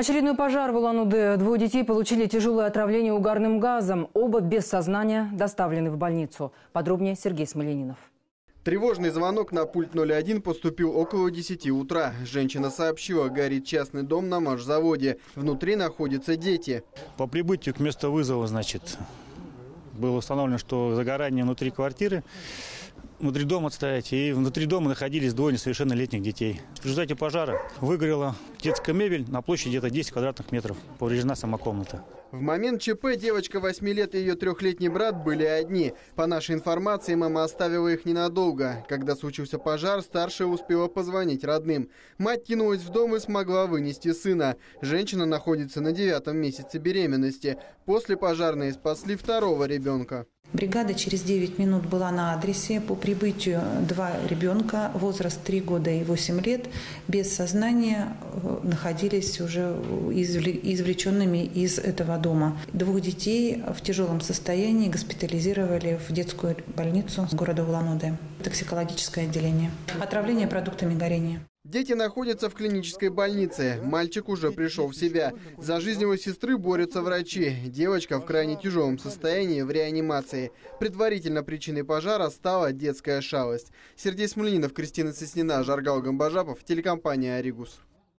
Очередной пожар в Улан-Удэ. Двое детей получили тяжелое отравление угарным газом. Оба без сознания доставлены в больницу. Подробнее Сергей Смоленинов. Тревожный звонок на пульт 01 поступил около 10 утра. Женщина сообщила, горит частный дом на машзаводе. Внутри находятся дети. По прибытию к месту вызова, значит, было установлено, что загорание внутри квартиры внутри дома стоять, и внутри дома находились двое несовершеннолетних детей. В результате пожара выгорела детская мебель на площади где-то 10 квадратных метров. Повреждена сама комната. В момент ЧП девочка 8 лет и ее трехлетний брат были одни. По нашей информации, мама оставила их ненадолго. Когда случился пожар, старшая успела позвонить родным. Мать кинулась в дом и смогла вынести сына. Женщина находится на девятом месяце беременности. После пожарные спасли второго ребенка. Бригада через 9 минут была на адресе. По прибытию два ребенка, возраст 3 года и 8 лет, без сознания э, находились уже извлеченными из этого дома. Двух детей в тяжелом состоянии госпитализировали в детскую больницу города Улан-Удэ. Токсикологическое отделение. Отравление продуктами горения. Дети находятся в клинической больнице. Мальчик уже пришел в себя. За жизнь его сестры борются врачи. Девочка в крайне тяжелом состоянии в реанимации. Предварительно причиной пожара стала детская шалость. Сергей Смольнинов, Кристина Соснина, Жаргал Гамбажапов, телекомпания «Оригус».